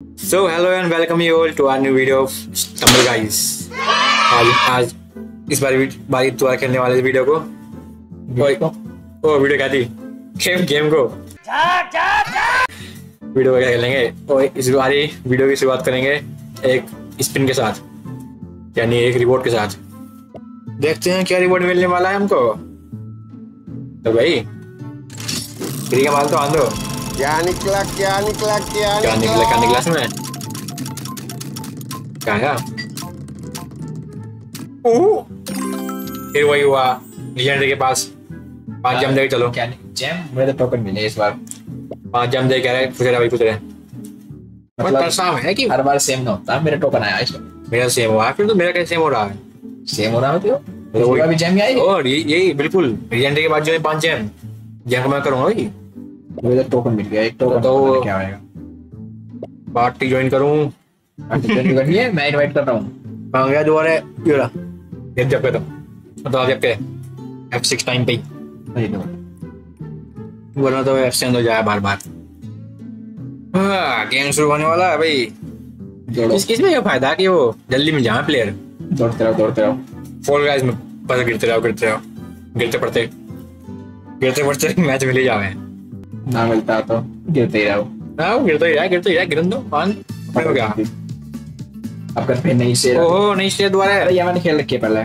So, hello and welcome you all to our new video of Stumble Guys. आज आज, इस बार बारी दोबारा खेलने वाले वीडियो को ओ वीडियो थी? गेम गेम को। वीडियो को क्या खेलेंगे। और इस बारी वीडियो की शुरुआत करेंगे एक स्पिन के साथ। यानी एक रिवॉर्ड के साथ। देखते हैं क्या रिवॉर्ड मिलने वाला है हमको। तो भाई फ्री का माल तो आंदो। क्या निकला क्या निकला क्या क्या निकला क्या निकला इसमें क्या है ओह! फिर वही हुआ लीजेंडरी के पास पाँच जम दे चलो क्या जैम मुझे तो टोकन मिले इस बार पाँच जम दे कह रहे पूछ रहे भाई पूछ रहे मतलब परेशान है कि हर बार सेम ना होता मेरा टोकन आया इसमें मेरा सेम हुआ फिर तो मेरा कैसे सेम हो रहा है सेम हो रहा है तो तो वही- जैम ही और यही बिल्कुल लीजेंडरी के बाद जो है पाँच जैम जैम मैं करूँगा भाई मुझे तो टोकन मिल गया एक टोकन तो- तो क्या आएगा। पार्टी ज्वाइन करूँ? पार्टी करनी करनी है मैं इनवाइट कर रहा हूँ। कहाँ गया दोबारा ये रहा ये जब पे तो। तो जब पे। एफ़ सिक्स टाइम पे ही। नहीं तो। वरना तो एब्सेंट हो जाए बार बार। हाँ गेम शुरू होने वाला है भाई। जोड़ो। इस इसमें ये फ़ायदा कि वो जल्दी मिल जाए प्लेयर दौड़ते रहो दौड़ते रहो। फोर गाइस में बस गिरते रहो गिरते रहो। गिरते पड़ते। गिरते पड़ते मैच मिल ही जावे ना मिलता तो गिरते ही रहो हाँ गिरते ही रहा गिरते ही रहा गिरन दो पान हो गया अब कर फिर नहीं से ओहो नहीं स्टे दोबारा अरे ये मैंने खेल रखी है पहले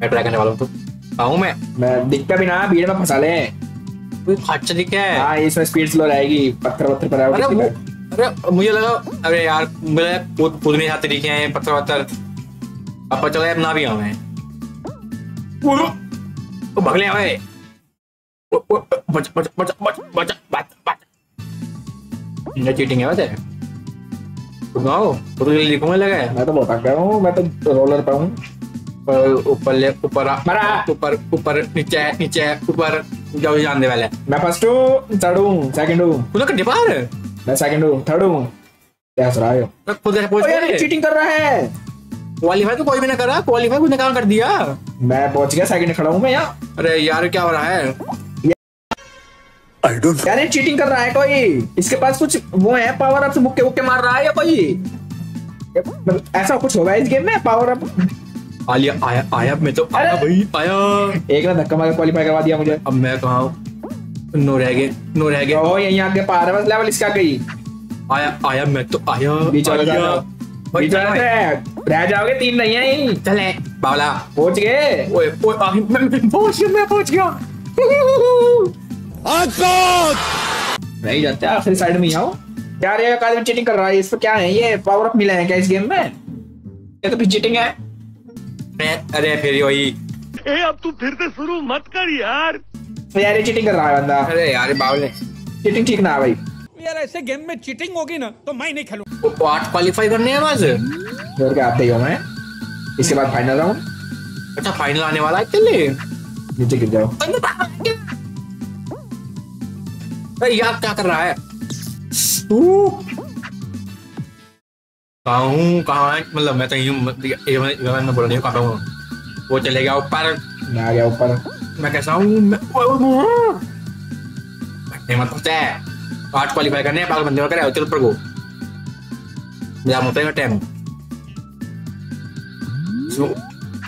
मैं ट्राई करने वाला हूँ तो आऊँ मैं मैं दिखता भी ना भीड़ में फंसा ले कोई अच्छा दिखा है हाँ इसमें स्पीड स्लो रहेगी पत्थर वत्थर पर अरे वो अरे मुझे लगा अरे यार मुझे कूद कूदने आते दिखे हैं पत्थर वत्थर अब पता चला अब ना भी भगले आवे वो- वो- बच बच बच बच बच बच बच ये चीटिंग है वैसे तो जल्दी लिखूँगा लगा है मैं तो बहुत गया हूँ मैं तो रोलर पर हूँ ऊपर ले ऊपर मरा। ऊपर ऊपर नीचे नीचे ऊपर जाओ जान दे वाले मैं फ़र्स्ट हूँ थर्ड हूँ सेकंड हूँ मैं सेकंड हूँ थर्ड हूँ क्या रहा है खुद से पहुँच चीटिंग कर रहा है क्वालीफाई तो कोई भी ना करा क्वालीफाई कुछ काम कर दिया मैं पहुँच गया सेकंड खड़ा हूँ मैं यहाँ अरे यार क्या हो रहा है यार ये चीटिंग कर रहा है कोई। इसके पास कुछ वो है पावर अप से मुक्के मुक्के मार रहा है या कोई? ऐसा कुछ होगा इस गेम में पावर अप आलिया आया आया मैं तो आया भाई आया। एक ने धक्का मार क्वालीफाई करवा दिया मुझे। अब मैं कहा नो रह गए नो रह गए। ओ यहीं आगे पार है बस लेवल इसका गई। आया आया मैं तो आया बीच वाले। जाओ। बीच वाले रह जाओगे तीन नहीं है यहीं। चले बावला। पहुँच गए। ओए ओए मैं पहुँच गया मैं पहुँच गया। नहीं जाते आखिरी साइड में आओ यार ये आदमी चीटिंग कर रहा है? इस पर क्या है? ये पावर अप मिले हैं क्या इस गेम में? ये तो फिर चीटिंग है। अरे अरे फिर वही। ए अब तू फिर से शुरू मत कर यार। तो यार ये चीटिंग कर रहा है बंदा। अरे यार बावले। चीटिंग ठीक ना भाई। यार ऐसे गेम में चीटिंग होगी ना तो मैं नहीं खेलूँगा। वो तो आठ क्वालीफाई करने है बस। ज़ोर के आते ही हो मैं? इसके बाद फाइनल राउंड अच्छा फाइनल आने वाला है चले नीचे गिर जाओ। यार क्या कर रहा है? कहाँ हूँ कहाँ मतलब मैं तो यूँ ये मैं मैं बोल रही हूँ कहाँ हूँ? वो चले गया ऊपर। मैं आ गया ऊपर। मैं कैसा हूँ? मैं नहीं मत पहुँचा है आठ क्वालीफाई करने हैं पागल बंदे में करे चल ऊपर को। मेरा मत है टाइम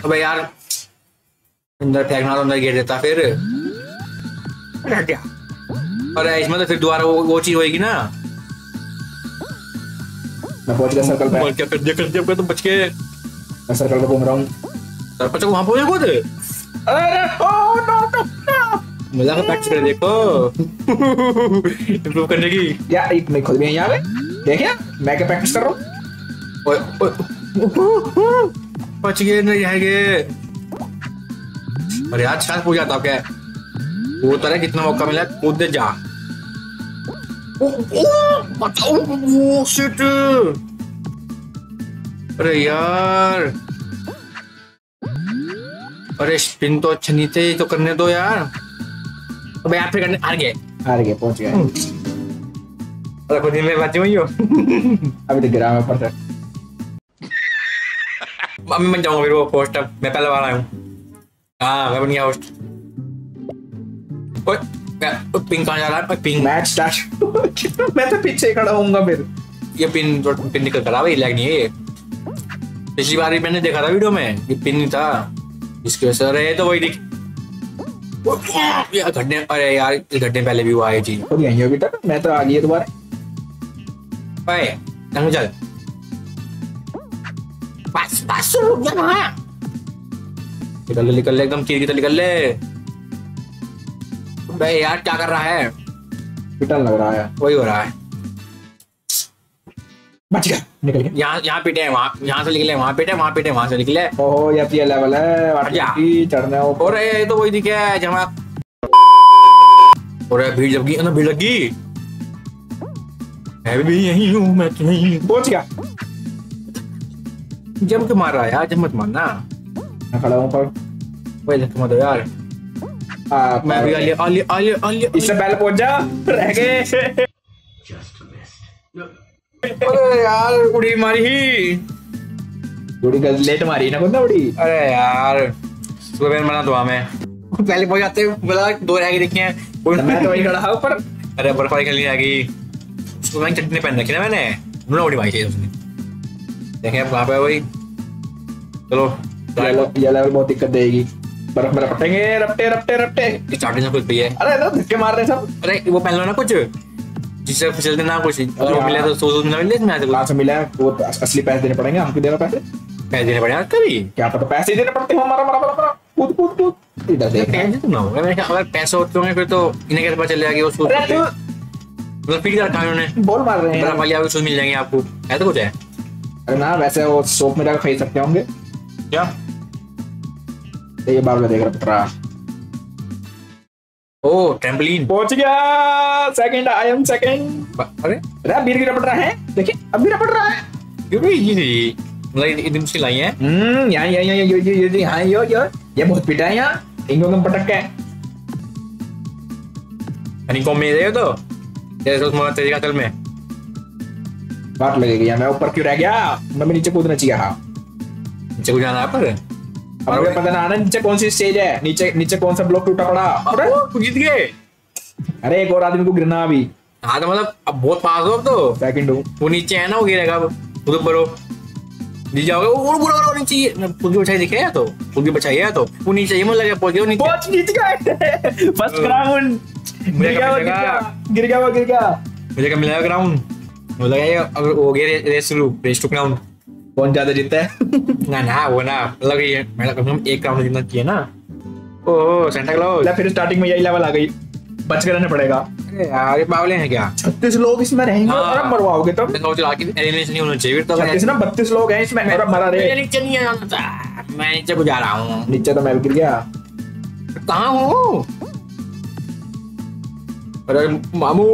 अबे यार अंदर फेंकना तो अंदर गिर देता फिर। हट गया। अरे इसमें तो फिर दोबारा वो वो चीज़ होएगी ना। मैं पहुँच गया सर्कल पे। बोल क्या कर दिया कर दिया तो बच के मैं सर्कल पे घूम रहा हूँ। सरपंच को वहाँ पहुँचे खुद? अरे ओ नो नो नो। मज़ा का प्रैक्टिस कर देखो। इम्प्रूव करने की। यार एक मैं खुद भी यहीं गए? देखिए मैं क्या प्रैक्टिस कर रहा हूँ? ओए ओए। बच गए नहीं आएँगे अरे यार शायद हो जाता क्या? वो तरह कितना मौका मिला? कूद दे जा। ओ, ओ, बचाओ ओ, shit. अरे यार। अरे स्पिन तो अच्छा नहीं थे तो करने दो यार। अबे यार फिर करने हार गए। हार गए पहुँच गए। अरे खुद ही में बची हुई हो। अभी तो गिरा मैं ऊपर से अब मैं जाऊँगा फिर वो पोस्ट अब। मैं पहले वाला हूँ। हाँ मैं बन गया होस्ट ओए पिन कहाँ जा रहा है पिन मैच स्टार्ट मैं तो पीछे खड़ा होऊँगा फिर ये पिन पिन निकल कर भाई लैग नहीं है ये पिछली बार भी मैंने देखा था वीडियो में ये पिन नहीं था इसकी वजह से अरे तो वही दिख ये घटने अरे यार ये घटने पहले भी हुआ है जी खुद यहीं अभी तक मैं तो आ है दोबारा भाई तंग चल बस बस रुक जा ना निकल ले निकल ले एकदम कीर की तरह निकल ले भाई यार क्या कर रहा है? पिटन लग रहा है। वही हो रहा है। बच गया। निकल गया। यहाँ यहाँ पीटे हैं वहाँ यहाँ से निकले वहाँ पीटे वहाँ पीटे वहाँ से निकले। ओहो ये ये लेवल है। चढ़ने ऊपर और ये तो वही दिखे है जमा और भीड़ लगी ना भीड़ लगी मैं भी यही हूँ मैं तो यही पहुँच गया। जम के मार रहा है यार जम मत मारना। मैं खड़ा हूँ पर। वही धक्के मत यार। मैं भी आलिया आलिया आलिया आलिया इससे पहले पहुँच जा रह गए। अरे यार उड़ी मारी। ही थोड़ी गल लेट मारी ना बंदा उड़ी। अरे यार सुबह मना दुआ में। पहले पहुँच जाते बोला दो रह गई देखी हैं तो मैं तो वही खड़ा हूँ पर अरे बर्फबारी खेलनी आ गई। उसको मैंने चटनी पहन रखी ना मैंने। उन्होंने उड़ी मारी थी उसने। देखें अब कहाँ पे है वही। चलो। ये लेवल बहुत दिक्कत देगी। बर्फ़ में रपटेंगे रपटे रपटे रपटे। स्टार्टिंग से कुछ भी है। अरे तो धक्के मार रहे सब। अरे वो पहन लो ना कुछ। जिससे फिसलते ना कुछ। अगर वो मिले तो सौ सौ ना मिले इसमें कहाँ से मिला है। वो तो असली पैसे देने पड़ेंगे। हमको देना पैसे। पैसे देने पड़े कभी। क्या पता पैसे देने पड़ते हैं हमारा हमारा हमारा। कूद कूद कूद। इधर देख। पैसे तो ना होगा कहा अगर पैसे होते होंगे फिर तो इन्हें कैसे पता चल जाएगा वो सूद अरे तू मतलब पीट कर रखा है उन्होंने? बोल मार रहे बर्फ़ हैं वाली आपको सूद मिल जाएँगे आपको। ऐसा कुछ है? अरे ना वैसे वो शॉप में जाकर खरीद सकते होंगे। क्या? तो ये बार में देख रहा पट रहा ओ ट्रैम्पलिन पहुँच गया सेकंड आई एम सेकंड अरे अरे अब गिर गिरा पड़ रहा है देखिए अब गिरा पड़ रहा है क्यों भी ये थी मतलब इतनी मुश्किल आई है हम्म यहाँ यहाँ यहाँ ये ये ये यहाँ यो यो ये बहुत पिटा है यहाँ इंगो कम पटक के यानी कौन में दे तो जैसे उस मोहम्मद तेरी कतल में बात लगेगी यहाँ मैं ऊपर क्यों रह गया मैं भी नीचे कूदना चाहिए हाँ नीचे को जाना है पर अब मुझे पता ना आना नीचे कौन सी स्टेज है नीचे नीचे कौन सा ब्लॉक टूटा पड़ा अरे जीत गए अरे एक और आदमी को गिरना अभी हाँ तो मतलब अब बहुत पास हो अब तो सेकंड हूँ वो नीचे है ना वो गिरेगा अब खुद ऊपर हो नीचे जाओगे वो बुरा बुरा नीचे है। खुद की बचाई दिखे तो खुद की बचाई है तो वो नीचे ही मुझे लगे पहुँच गया नीचे पहुँच जीत गए फ़र्स्ट राउंड गिर गया गिर गया गिर गया गिर गया मुझे क्या मिला ग्राउंड मुझे लगा ये अगर हो गया रेस शुरू रेस टू ग्राउंड कौन ज़्यादा जीतता है ना ना वो ना मतलब ये मैं कम से कम एक राउंड जितना चाहिए ना ओह सेंटा क्लॉज फिर स्टार्टिंग में यही लेवल आ गई बच के रहना पड़ेगा अरे यार ये बावले हैं क्या छत्तीस लोग इसमें रहेंगे। और अब मरवाओगे तो रहा कि एलिमिनेशन नहीं होना चाहिए तो छत्तीस ना बत्तीस लोग हैं इसमें और मरा रहे नीचे नहीं आना मैं नीचे को जा रहा हूँ नीचे तो मैं भी गिर गया कहाँ हूँ अरे मामू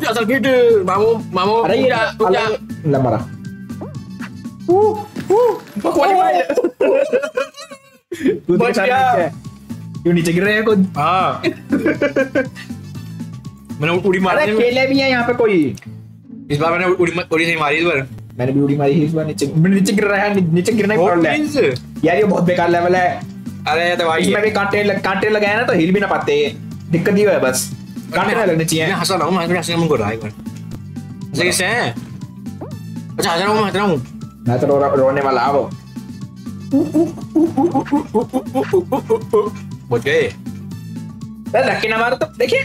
जा सर्किट मामू मामू अरे ये। मरा क्यों नीचे गिर रहे हैं खुद हाँ मैंने उड़ी मारी खेले भी है यहाँ पे कोई इस बार मैंने उड़ी उड़ी नहीं मारी इस बार मैंने भी उड़ी मारी इस बार नीचे नीचे गिर रहा है नीचे गिरना ही पड़ रहा है यार ये बहुत बेकार लेवल है अरे तो भाई इसमें भी कांटे लग, कांटे लगाए ना तो हिल भी ना पाते दिक्कत ये है बस कांटे ना लगने चाहिए हंस रहा हूँ मैं हंस रहा हूँ रहा है एक बार कैसे हैं अच्छा हंस रहा हूँ मैं हंस रहा हूँ मैं तो रो, रोने वाला वो बच गए। धक्के ना मारो तो देखिए।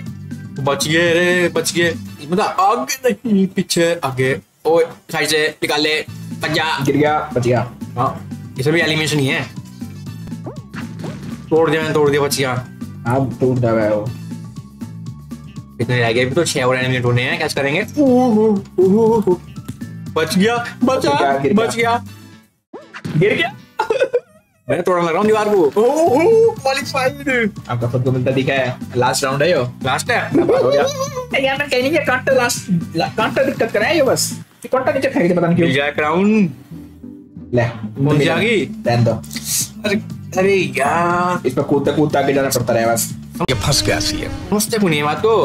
बच गए रे बच गए। मतलब आगे नहीं पीछे आगे। ओ साइड से निकाल ले। पंजा गिर गया बच गया। हाँ इसमें भी एलिमिनेशन ही है। तोड़ दिया मैंने तोड़ दिया बच गया। अब टूट रहा है वो। कितने रह गए? अभी तो छह और एलिमिनेट होने हैं कैसे करेंगे? बच गया बचा गया, बच गया। गिर गया। मैंने तोड़ने लग रहा हूँ दीवार को क्वालिफाइड आपका खुद को मिलता दिखा है। लास्ट राउंड है यो। लास्ट है। हो गया। यार मैं कहीं नहीं गया कांटा लास्ट कांटा दिक्कत कर रहा है ये बस। ये कांटा नीचे फेंक दे पता नहीं मिल क्यों। गया क्राउन ले सी आ गई? रहने दो अरे अरे यार। इस पर कूदते कूदते आगे जाना पड़ता है बस। ये फंस गया सी। समझते क्यों नहीं बात को।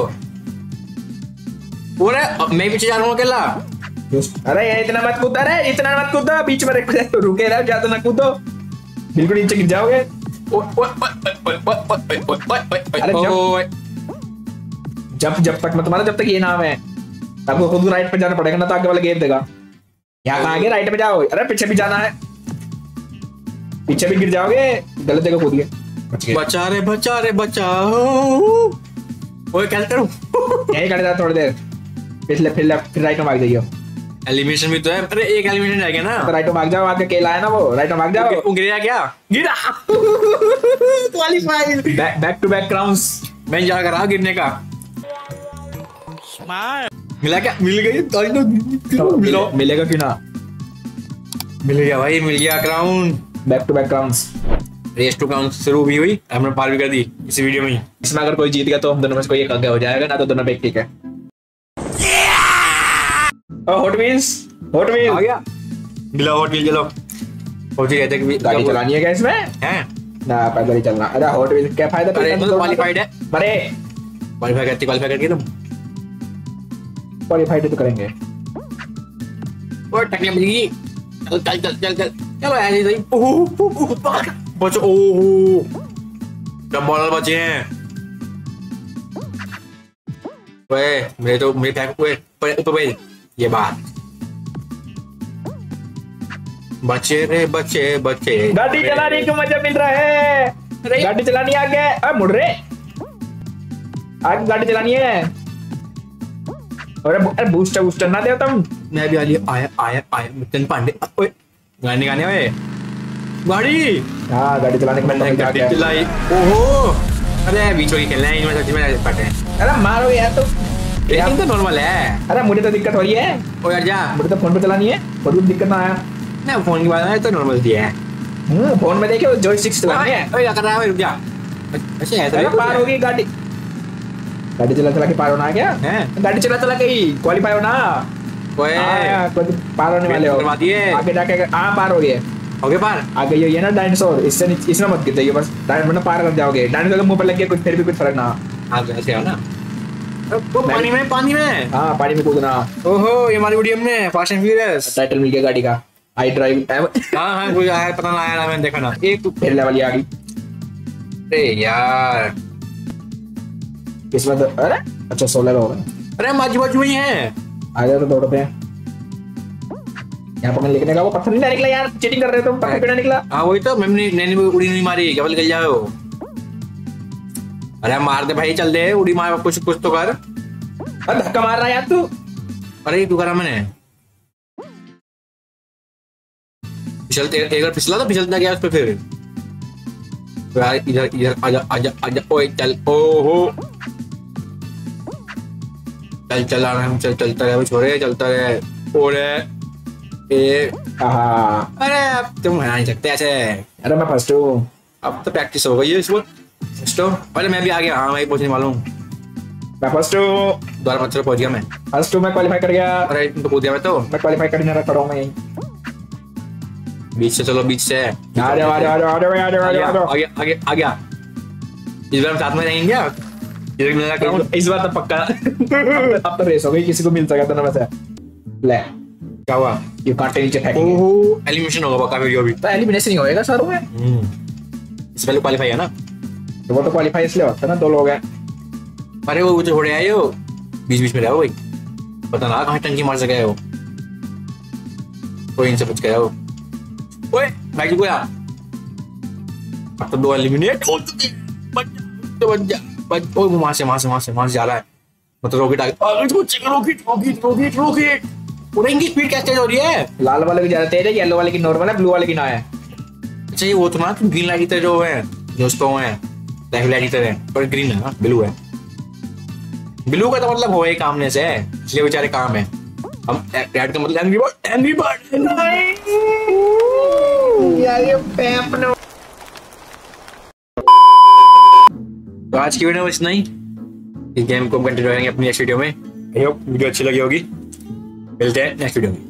अब मैं पीछे जा रहा हूँ अकेला। अरे ये इतना मत कूदो अरे इतना मत कूदो बीच में रुके रहो ज़्यादा ना कूदो। बिल्कुल नीचे गिर जाओगे। जब जब तक मत मारो जब तक ये नाम है आपको खुद राइट पे जाना पड़ेगा ना तो आगे वाला गेम देगा। यहाँ आगे? राइट पे जाओ। अरे पीछे भी जाना है। पीछे भी गिर जाओगे। गलत जगह कूद गए। बचा रे बचा रे बचाओ ओए क्या करूँ? यही कर जा थोड़ी देर। फिर फिर लेफ़्ट फिर राइट में भाग जाइए एलिमिनेशन भी तो है। अरे एक एलिमिनेशन रह गया ना। तो राइट भाग जाओ आगे केला है ना वो। राइट भाग जाओ। वो गिरा क्या? गिरा। Qualified back to back crowns मैं जा कर रहा गिरने का। मिला क्या? मिल गई? तो मिलो? मिलेगा क्यों ना? मिल गया भाई मिल गया crown back to back crowns race to crown शुरू भी हुई हमने पार भी कर दी इसी वीडियो में इसमें अगर कोई जीत गया तो हम दोनों में से कोई एक आगे हो जाएगा ना तो दोनों पे एक ठीक है। हॉट व्हील्स हॉट व्हील आ गया। मिला हॉट व्हील चलो। व्हील कहते हैं कि गाड़ी चलानी है क्या इसमें? है? ना पैदल ही चलना। अरे हॉट व्हील्स क्या फ़ायदा अरे तो क्वालिफाइड है। अरे क्वालिफाई करते क्वालिफाई करके तुम। क्वालिफाइड तो करेंगे। और टकने मिलेगी। चल चल चल चल चल। चलो ऐसे सही। ओह। बचो ओह जब बॉलर बचे हैं। ओए मेरे तो मेरे फेंक ओए ऊपर ऊपर ये बात। बचे रे बचे बचे। गाड़ी चलाने को मज़ा मिल रहा है। गाड़ी चलानी आगे। अब मुड़ रहे आगे गाड़ी चलानी है। अरे अरे बूस्टर बूस्टर ना दे तुम। मैं भी आया आया आया आया। मुत्तन पांडे ओए गाने गाने ओए। गाड़ी। हाँ गाड़ी चलाने का मैंने मतलब क्या गाड़ी चलाई। ओहो। अरे बीच में खेलना है इनमें सच में पटे अरे मारो यार तो लेकिन तो नॉर्मल है। अरे मुझे तो दिक्कत हो रही है। ओ यार जा। मुझे तो फ़ोन पे चलानी है। फ़ोन में दिक्कत ना आया। ना फ़ोन की बात है तो नॉर्मल दिया है। हम्म, फ़ोन में देखियो जो सिक्स चलानी है। ओए कर रहा है रुक जा। अच्छा ऐसा पार हो गई गाड़ी। गाड़ी चला चला के पार होना क्या? हैं। गाड़ी चला चला के ही क्वालिफाई होना। ओए। हाँ, कुछ पार होने वाले हो। करवा दिए। आगे जाके हाँ पार हो गए। हो गए पार? आगे ये ये ना डायनासोर इससे इसमें मत गिर जाइए बस। डायनासोर में पार कर जाओगे। डायनासोर के मुँह पर लग गया कुछ फिर भी कुछ फ़र्क ना। हाँ तो ऐसे है ना। वो पानी में पानी में। हाँ पानी में कूदना। ओहो ये हमारी वीडियो में फास्ट एंड फ्यूरियस टाइटल मिल गया गाड़ी का। आई ड्राइव हाँ हाँ कुछ आया पता ना आया ना मैंने देखा ना। एक फिर वाली आ गई। अरे यार। इसमें तो अरे अच्छा सोलह हो गए। अरे बाजू बाजू ही है। आ जाए तो दौड़ते हैं यहाँ पर मैं लिखने का वो पत्थर नहीं निकला यार चीटिंग कर रहे हो तुम पत्थर क्यों निकला। हाँ वही तो मैंने नैनी उड़ी नहीं मारी केवल निकल जाओ। अरे मार दे भाई चल दे उड़ी मार कुछ कुछ तो कर। अरे धक्का मार रहा है यार तू। अरे तू करा मैंने। फिसलते एक बार फिसला तो फिसलता गया उस पे फिर? यार इधर इधर आजा आजा आजा ओए चल ओहो। चल चल आराम चल चलता रहे छोरे चलता रहे। ओरे ए हाँ अरे अब तुम हरा नहीं सकते ऐसे। अरे मैं फ़र्स्ट हूँ। अब तो प्रैक्टिस हो गई है इस वक्त तो पहले मैं भी आ गया। हाँ मैं पहुँचने वाला हूँ। मैं फ़र्स्ट द्वारा पत्थर पहुँच गया मैं। फ़र्स्ट हूँ मैं क्वालिफाई कर गया। अरे तुम तो कूद गया मैं तो। मैं क्वालिफाई करने रखा रहा हूँ मैं यहीं। बीच से चलो बीच से। आ जाओ आ जाओ आ जाओ आ जाओ आ जाओ आ जाओ। आ आगे आ इस बार हम साथ में रहेंगे क्या इधर मिलना करूँ इस बार तो पक्का। अब तो रेस हो गई किसी को मिल सका था ना वैसे ले। क्या हुआ? ये कांटे नीचे फेंकेंगे ओहो। एलिमिनेशन होगा पक्का वीडियो भी तो एलिमिनेशन ही होएगा सर में। इस पहले क्वालिफाई है ना? तो वो तो क्वालिफाई इसलिए होता है ना दो लोग हैं अरे वो जो छोड़े आए हो बीच बीच में रहो भाई पता ना कहाँ टंकी मार सके हो कोई इनसे बच गया हो ओए भाई को यार अब तो दो एलिमिनेट हो चुके। बच ओए वहाँ से वहाँ से वहाँ से वहाँ से जा रहा है मतलब रॉकेट तो check rocket rocket rocket rocket उड़ेंगी speed कैसे हो रही है लाल वाले की ज़्यादा तेज है येलो वाले की नॉर्मल है ब्लू वाले की ना है अच्छा ये वो तो ना ग्रीन लाइट की तरह जो है जो उस है लाइट की तरह पर ग्रीन है ना ब्लू है। ब्लू का तो मतलब हो ही कामने से इसलिए बेचारे काम है। हम रेड का मतलब एंग्री बर्ड एंग्री बर्ड यार ये पैप ने तो आज की वीडियो में इतना ही। इस गेम को हम कंटिन्यू करेंगे अपनी नेक्स्ट वीडियो में। आई होप वीडियो अच्छी लगी होगी। मिलते हैं नेक्स्ट वीडियो में।